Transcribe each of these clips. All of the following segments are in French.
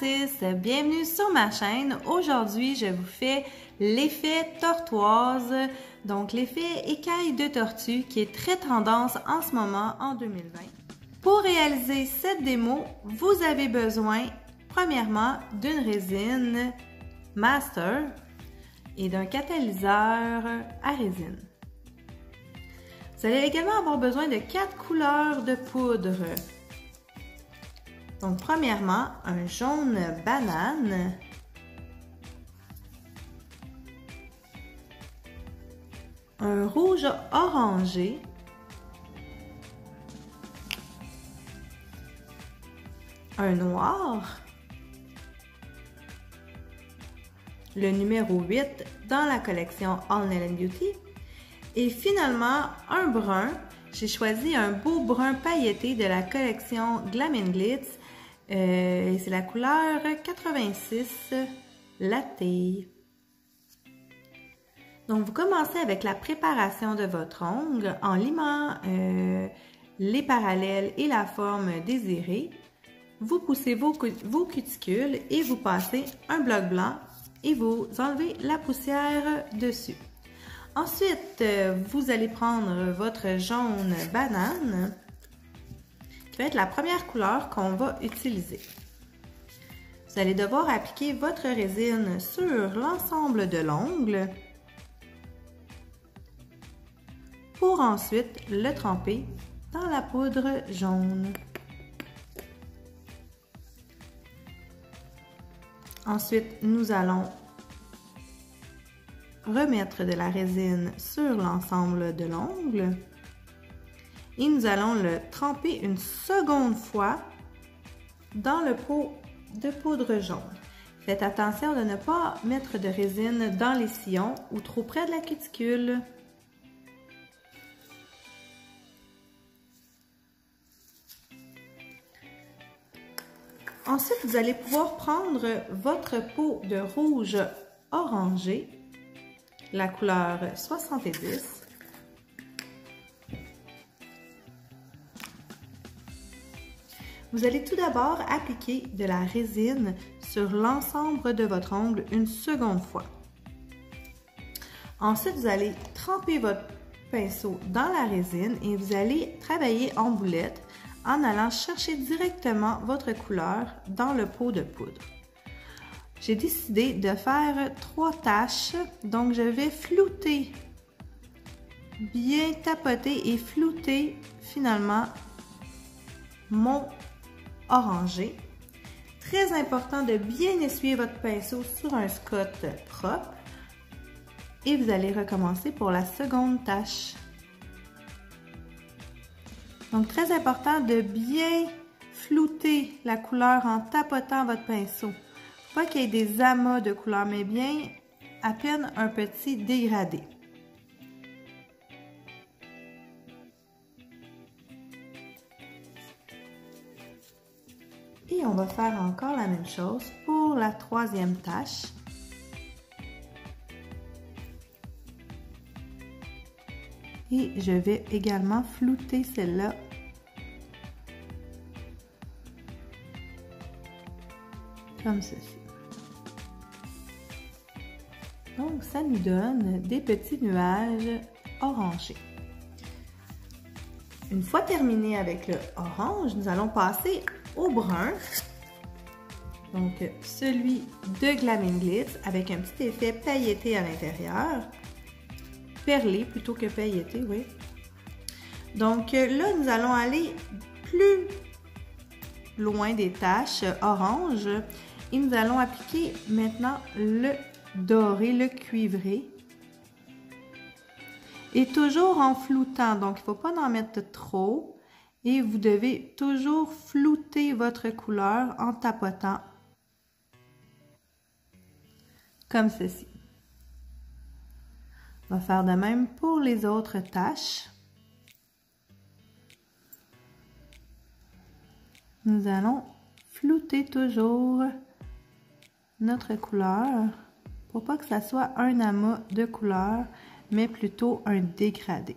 bienvenue sur ma chaîne. Aujourd'hui, je vous fais l'effet tortoise, donc l'effet écaille de tortue qui est très tendance en ce moment en 2020. Pour réaliser cette démo, vous avez besoin premièrement d'une résine master et d'un catalyseur à résine. Vous allez également avoir besoin de quatre couleurs de poudre. Donc, premièrement, un jaune banane. Un rouge orangé. Un noir. Le numéro 8 dans la collection All Nail Beauty. Et finalement, un brun. J'ai choisi un beau brun pailleté de la collection Glam Glitz euh, c'est la couleur 86 Latte. Donc, vous commencez avec la préparation de votre ongle en limant euh, les parallèles et la forme désirée. Vous poussez vos, cuticules et vous passez un bloc blanc et vous enlevez la poussière dessus. Ensuite, euh, vous allez prendre votre jaune banane la première couleur qu'on va utiliser. Vous allez devoir appliquer votre résine sur l'ensemble de l'ongle pour ensuite le tremper dans la poudre jaune. Ensuite, nous allons remettre de la résine sur l'ensemble de l'ongle et nous allons le tremper une seconde fois dans le pot de poudre jaune. Faites attention de ne pas mettre de résine dans les sillons ou trop près de la cuticule. Ensuite, vous allez pouvoir prendre votre pot de rouge orangé, la couleur 70, Vous allez tout d'abord appliquer de la résine sur l'ensemble de votre ongle une seconde fois. Ensuite, vous allez tremper votre pinceau dans la résine et vous allez travailler en boulette en allant chercher directement votre couleur dans le pot de poudre. J'ai décidé de faire trois taches, donc je vais flouter, bien tapoter et flouter finalement mon orangé. Très important de bien essuyer votre pinceau sur un scotch propre. Et vous allez recommencer pour la seconde tâche. Donc, très important de bien flouter la couleur en tapotant votre pinceau. Pas qu'il y ait des amas de couleurs, mais bien à peine un petit dégradé. Et on va faire encore la même chose pour la troisième tâche. Et je vais également flouter celle-là. Comme ceci. Donc, ça nous donne des petits nuages orangés. Une fois terminé avec le orange, nous allons passer brun. Donc, celui de Glam Glitz avec un petit effet pailleté à l'intérieur. Perlé plutôt que pailleté, oui. Donc là, nous allons aller plus loin des taches orange et nous allons appliquer maintenant le doré, le cuivré. Et toujours en floutant, donc il faut pas en mettre trop et vous devez toujours flouter votre couleur en tapotant comme ceci. On va faire de même pour les autres tâches. Nous allons flouter toujours notre couleur pour pas que ça soit un amas de couleur, mais plutôt un dégradé.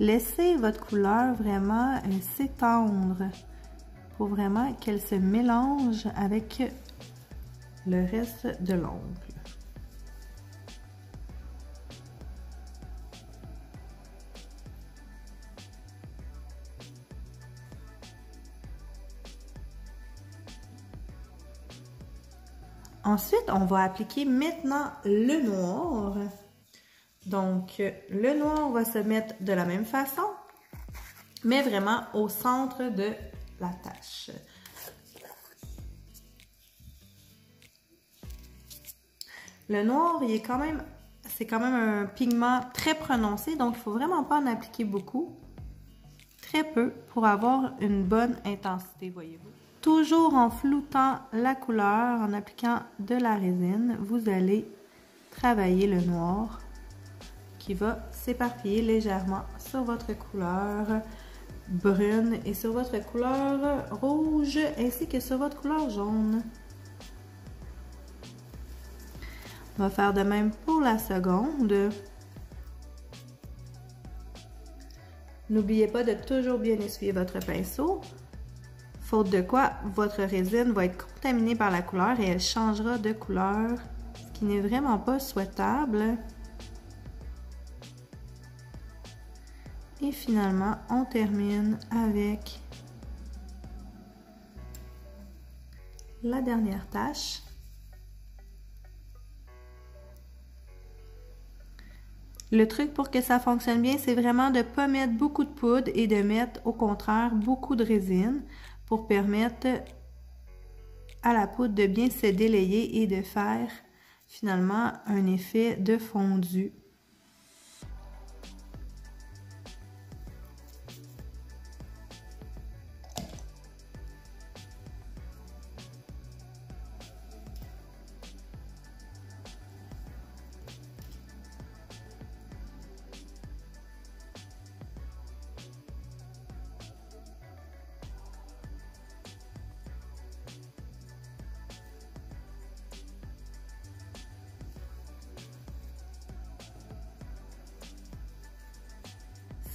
Laissez votre couleur vraiment euh, s'étendre pour vraiment qu'elle se mélange avec le reste de l'ongle. Ensuite, on va appliquer maintenant le noir. Donc, le noir va se mettre de la même façon, mais vraiment au centre de la tâche. Le noir, il est quand même, c'est quand même un pigment très prononcé, donc il ne faut vraiment pas en appliquer beaucoup. Très peu pour avoir une bonne intensité, voyez-vous. Toujours en floutant la couleur, en appliquant de la résine, vous allez travailler le noir va s'éparpiller légèrement sur votre couleur brune et sur votre couleur rouge ainsi que sur votre couleur jaune. On va faire de même pour la seconde. N'oubliez pas de toujours bien essuyer votre pinceau faute de quoi votre résine va être contaminée par la couleur et elle changera de couleur, ce qui n'est vraiment pas souhaitable. Et finalement, on termine avec la dernière tâche. Le truc pour que ça fonctionne bien, c'est vraiment de ne pas mettre beaucoup de poudre et de mettre au contraire beaucoup de résine pour permettre à la poudre de bien se délayer et de faire finalement un effet de fondu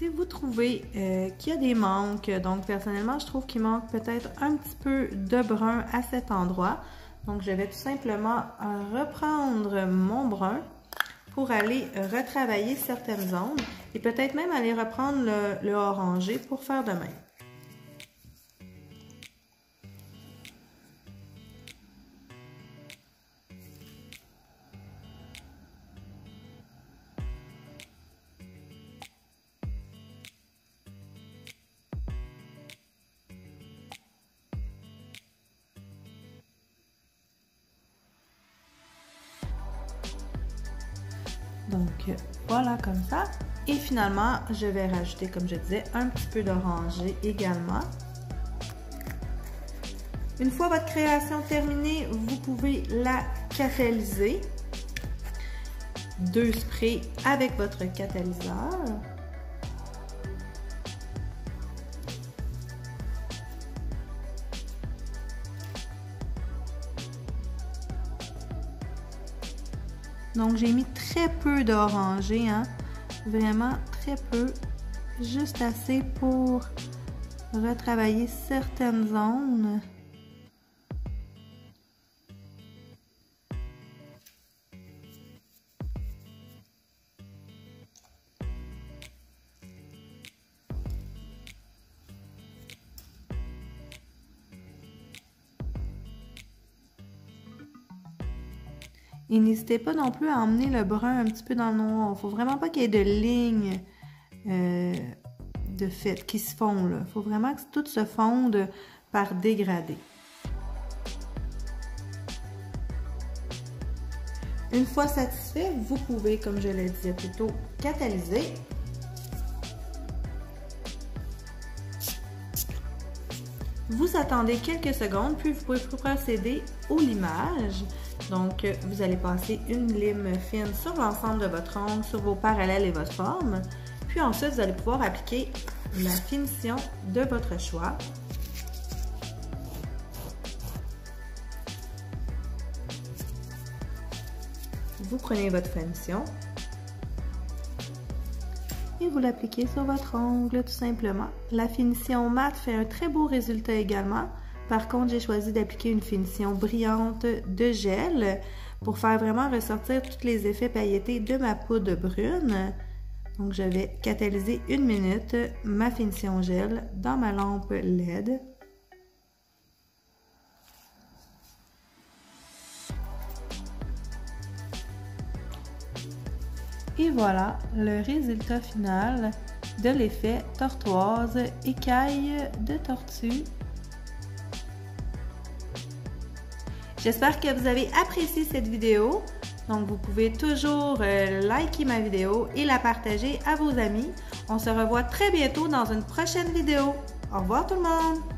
Vous trouvez euh, qu'il y a des manques, donc personnellement, je trouve qu'il manque peut-être un petit peu de brun à cet endroit. Donc, je vais tout simplement euh, reprendre mon brun pour aller retravailler certaines zones et peut-être même aller reprendre le, le orangé pour faire de même. Donc voilà comme ça. Et finalement, je vais rajouter, comme je disais, un petit peu d'oranger également. Une fois votre création terminée, vous pouvez la catalyser. Deux sprays avec votre catalyseur. Donc, j'ai mis très peu d'orangé, hein? vraiment très peu, juste assez pour retravailler certaines zones. Et n'hésitez pas non plus à emmener le brun un petit peu dans le noir. Il faut vraiment pas qu'il y ait de lignes euh, de fait qui se font. Il faut vraiment que tout se fonde par dégradé. Une fois satisfait, vous pouvez, comme je l'ai dit plutôt, catalyser. Vous attendez quelques secondes, puis vous pouvez procéder au limage. Donc, vous allez passer une lime fine sur l'ensemble de votre ongle, sur vos parallèles et votre forme. Puis ensuite, vous allez pouvoir appliquer la finition de votre choix. Vous prenez votre finition vous l'appliquez sur votre ongle tout simplement. La finition mat fait un très beau résultat également. Par contre, j'ai choisi d'appliquer une finition brillante de gel pour faire vraiment ressortir tous les effets pailletés de ma poudre brune. Donc, je vais catalyser une minute ma finition gel dans ma lampe LED. Et voilà le résultat final de l'effet tortoise écaille de tortue. J'espère que vous avez apprécié cette vidéo. Donc, vous pouvez toujours euh, liker ma vidéo et la partager à vos amis. On se revoit très bientôt dans une prochaine vidéo. Au revoir tout le monde!